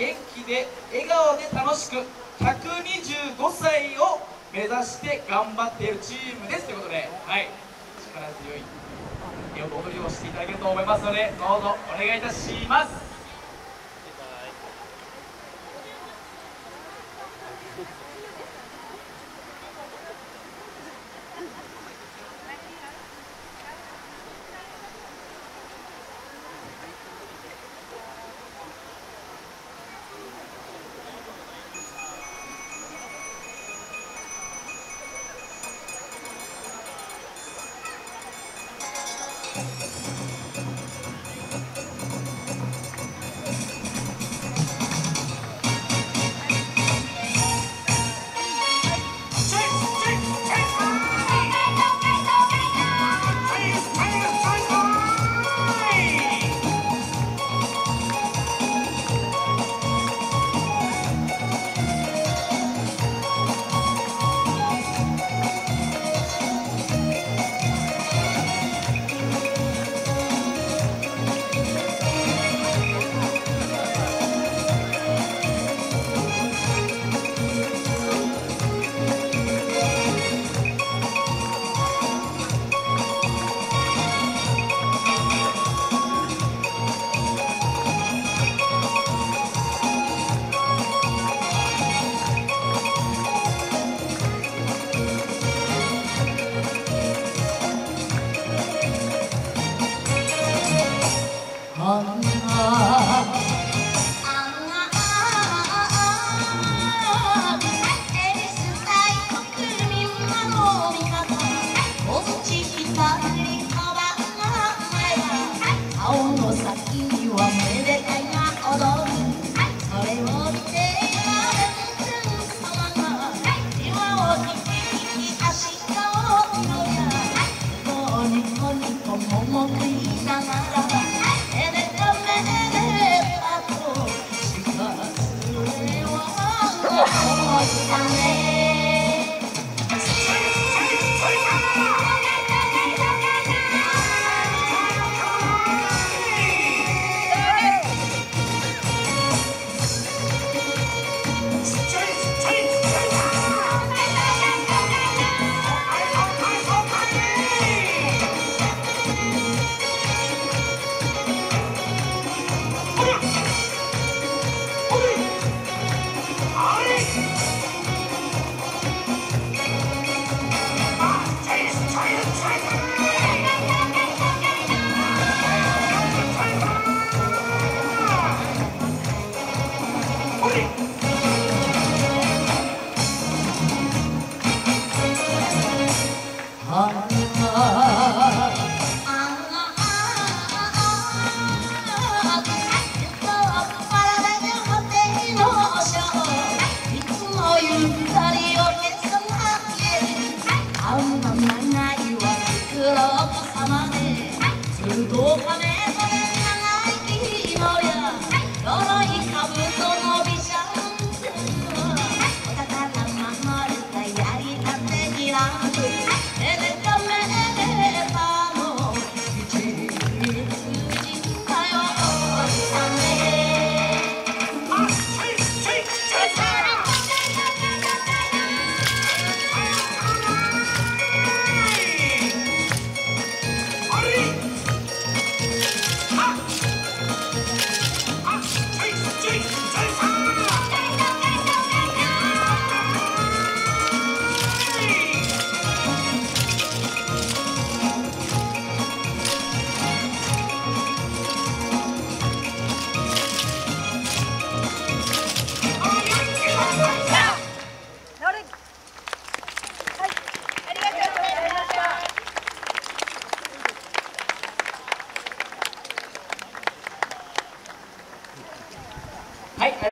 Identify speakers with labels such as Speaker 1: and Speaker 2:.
Speaker 1: 元気で笑顔で楽しく125歳を目指して頑張っているチームです。ということで、はい、力強い踊りをしていただけると思いますのでどうぞお願いいたします。
Speaker 2: olhos What, what Ah!